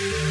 you